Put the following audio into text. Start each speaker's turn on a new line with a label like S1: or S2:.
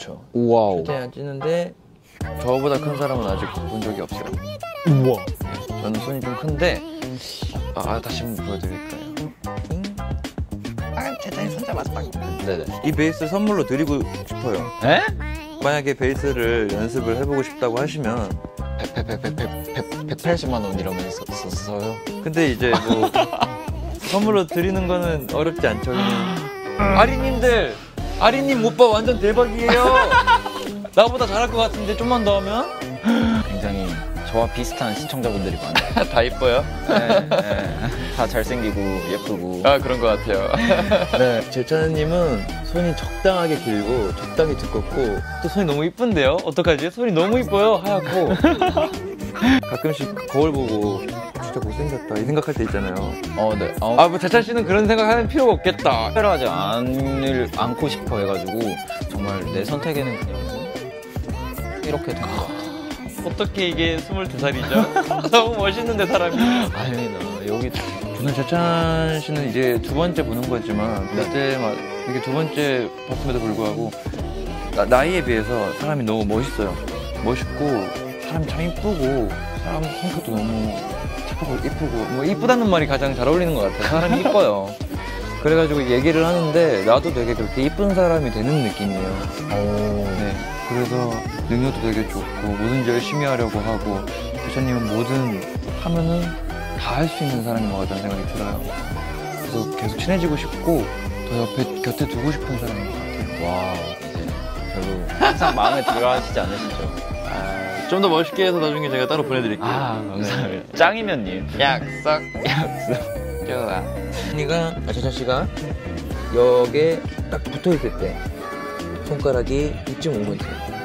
S1: 그쵸.
S2: Wow.
S1: 최대한 찢는데 저보다 큰 사람은 아직 본 적이 없어요.
S2: 우와.
S1: 저는 손이 좀 큰데 아, 아, 다시 한번 보여드릴까요? 아, 재찬이 손 잡았다.
S2: 네네.
S1: 이 베이스 선물로 드리고 싶어요.
S2: 에?
S1: 만약에 베이스를 연습을 해보고 싶다고 하시면
S2: 180만 원 이러면서 썼어요.
S1: 근데 이제 뭐 선물로 드리는 거는 어렵지 않죠. 아리님들 아리님 오빠 완전 대박이에요. 나보다 잘할 것 같은데 좀만 더 하면
S2: 굉장히 저와 비슷한 시청자분들이 많아요.
S1: 다 이뻐요.
S2: 네, 네. 다 잘생기고 예쁘고.
S1: 아 그런 것 같아요. 네, 제차님은 손이 적당하게 길고 적당히 두껍고 또 손이 너무 이쁜데요? 어떡하지? 손이 너무 이뻐요 하얗고 가끔씩 거울 보고 진짜 못생겼다 이 생각할 때 있잖아요.
S2: 어, 네. 어,
S1: 아뭐 제차 씨는 그런 생각하는 필요가 없겠다.
S2: 특별하지 않을, 않고 싶어 해가지고 정말 내 선택에는 그냥 이렇게 된것 같아.
S1: 어떻게 이게 22살이죠? 너무 멋있는데 사람이.
S2: 아닙니다. 여기
S1: 저는 제찬 씨는 이제 두 번째 보는 거지만 그때 막 이게 두 번째 봤음에도 불구하고 나, 이에 비해서 사람이 너무 멋있어요. 멋있고 사람이 참 이쁘고 사람 성격도 너무 착하고 이쁘고 뭐 이쁘다는 말이 가장 잘 어울리는 것 같아요. 사람이 이뻐요. 그래가지고 얘기를 하는데 나도 되게 그렇게 이쁜 사람이 되는 느낌이에요. 네. 그래서 능력도 되게 좋고 뭐든지 열심히 하려고 하고 대표님은 뭐든 하면은 다 할 수 있는 사람인 것 같다는 생각이 들어요. 그래서 계속 친해지고 싶고 더 옆에 곁에 두고 싶은 사람인 것 같아요.
S2: 와, 별로 항상 마음에 들어 하시지 않으시죠?
S1: 아, 좀 더 멋있게 해서 나중에 제가 따로 보내드릴게요.
S2: 아, 감사합니다. 짱이면님.
S1: 약속.
S2: 약속.
S1: 좋아. 언니가 아, 재찬 씨가 역에 딱 붙어 있을 때 손가락이 이쯤 오고 있어요.